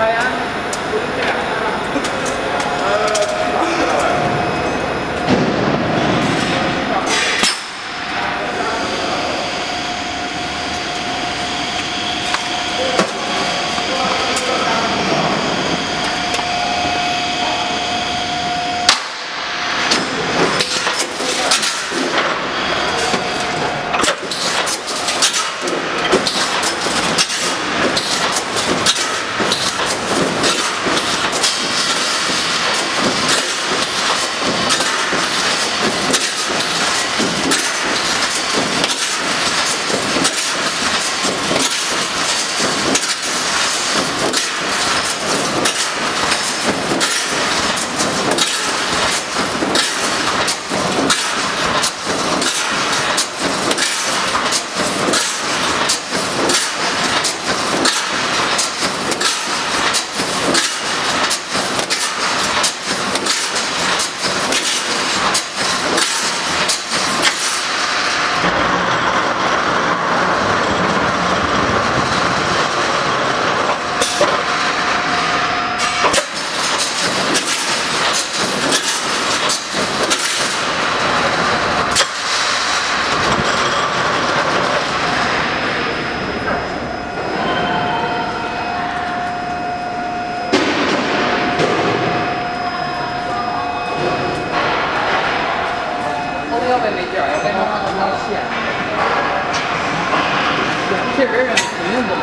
好呀。要不然没劲儿，要不然他很闹气。这人肯定不。